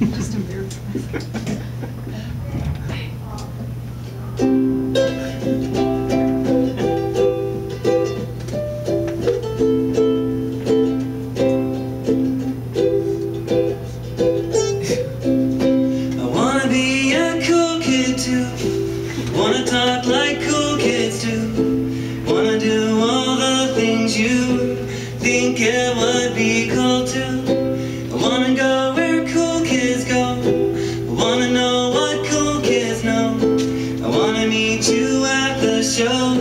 Just embarrassed. I wanna be a cool kid too. Wanna talk like cool kids do. Wanna do all the things you think it would be cool meet you at the show.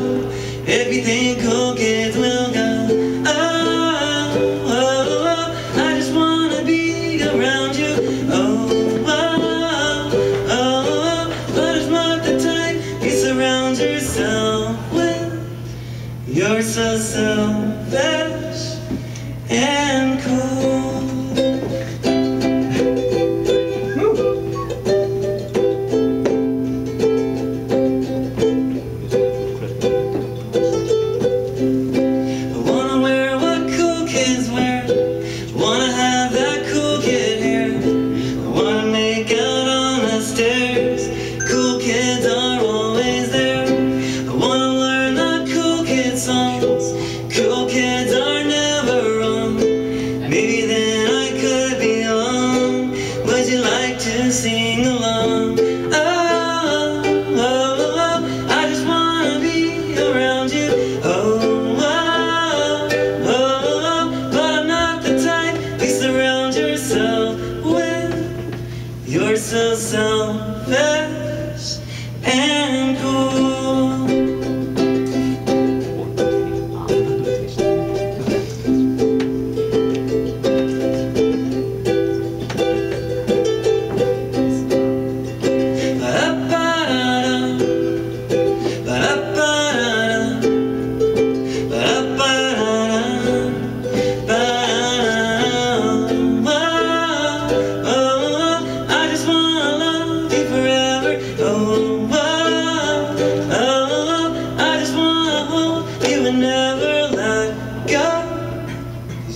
Everything cool kids will go. Oh, oh, oh, oh, I just wanna be around you. Oh, oh, oh, oh, but it's not the type you surround yourself with. You're so selfish and like to sing along? Oh, oh, oh, I just wanna be around you. Oh, oh, oh, but I'm not the type surround yourself with. You're so selfish and cool.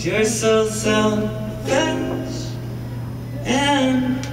Cause you're so selfish and